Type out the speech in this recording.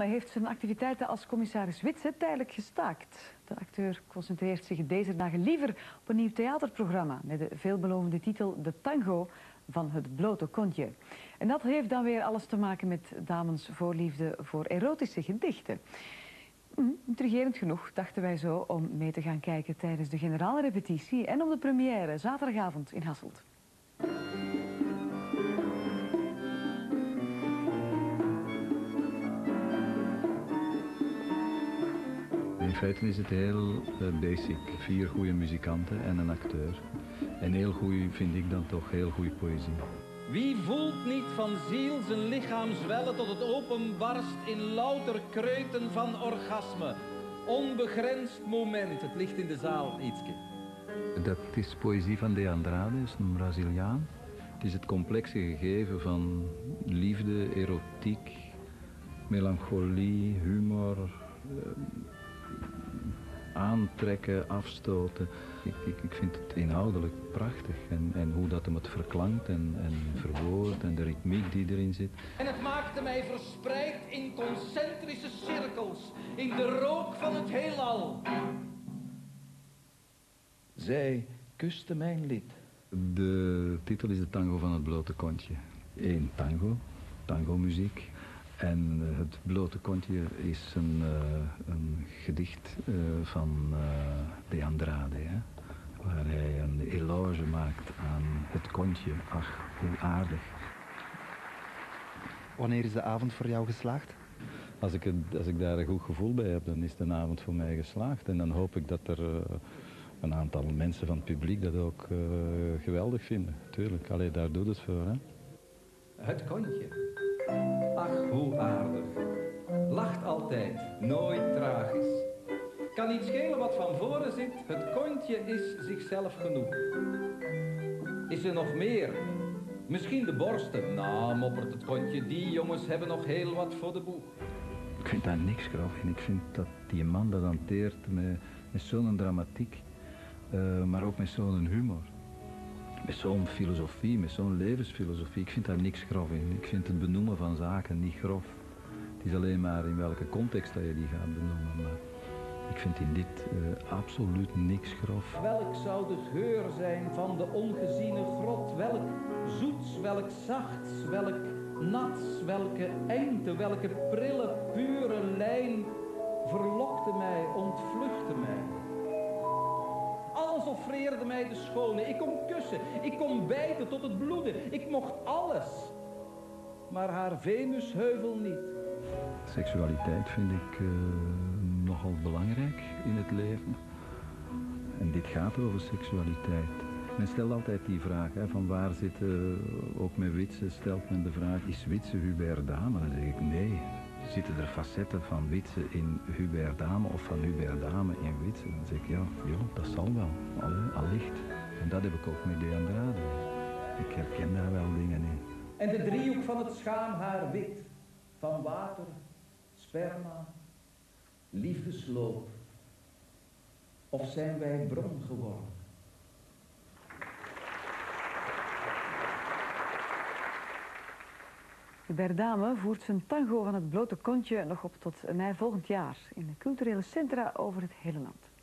heeft zijn activiteiten als commissaris Witse tijdelijk gestaakt. De acteur concentreert zich deze dagen liever op een nieuw theaterprogramma met de veelbelovende titel De Tango van het blote kontje. En dat heeft dan weer alles te maken met Damens voorliefde voor erotische gedichten. Hm, intrigerend genoeg dachten wij zo om mee te gaan kijken tijdens de generaalrepetitie en op de première zaterdagavond in Hasselt. In feite is het heel uh, basic. Vier goede muzikanten en een acteur. En heel goed vind ik dan toch heel goede poëzie. Wie voelt niet van ziel zijn lichaam zwellen tot het openbarst in louter kreuten van orgasme? Onbegrensd moment, het ligt in de zaal ietske. Dat is poëzie van De Andrade, is een Braziliaan. Het is het complexe gegeven van liefde, erotiek, melancholie, humor, eh, aantrekken, afstoten. Ik, ik, ik vind het inhoudelijk prachtig. En, en hoe dat hem het verklankt en, en verwoordt en de ritmiek die erin zit. En het maakte mij verspreid in concentrische cirkels, in de rook van het heelal. Zij kuste mijn lid. De titel is de tango van het blote kontje. Eén tango, tango muziek. En eh, het blote kontje is een, uh, een gedicht uh, van uh, De Andrade, hè? waar hij een eloge maakt aan het kontje. Ach, hoe aardig. Wanneer is de avond voor jou geslaagd? Als ik, het, als ik daar een goed gevoel bij heb, dan is de avond voor mij geslaagd. En dan hoop ik dat er een aantal mensen van het publiek dat ook geweldig vinden. Tuurlijk, alleen daar doet het voor. Hè? Het kontje. Ach, hoe aardig. Lacht altijd, nooit tragisch. Kan niet schelen wat van voren zit, het kontje is zichzelf genoeg. Is er nog meer? Misschien de borsten? Nou, moppert het kontje, die jongens hebben nog heel wat voor de boeg. Ik vind daar niks grof in. Ik vind dat die man dat hanteert met, met zo'n dramatiek, uh, maar ook met zo'n humor met zo'n filosofie, met zo'n levensfilosofie. Ik vind daar niks grof in. Ik vind het benoemen van zaken niet grof. Het is alleen maar in welke context dat je die gaat benoemen. Maar ik vind in dit uh, absoluut niks grof. Welk zou de geur zijn van de ongeziene grot? Welk zoets, welk zachts, welk nats, welke einde, welke prille, pure lijn verlokte mij, ontvluchtte mij offreerde mij de schone. Ik kon kussen, ik kon bijten tot het bloeden. Ik mocht alles. Maar haar Venusheuvel niet. Seksualiteit vind ik uh, nogal belangrijk in het leven. En dit gaat over seksualiteit. Men stelt altijd die vraag, hè, van waar zitten, ook met Witse stelt men de vraag, is Witse Hubert Dame? Dan zeg ik nee, zitten er facetten van Witse in Hubert Dame of van Hubert Dame in Witse? Dan zeg ik, ja, dat zal wel, allicht. En dat heb ik ook met De Andrade. Ik herken daar wel dingen in. En de driehoek van het schaamhaar wit, van water, sperma, liefdesloop. Of zijn wij bron geworden? De Berdame voert zijn tango van het blote kontje nog op tot mei volgend jaar in de culturele centra over het hele land.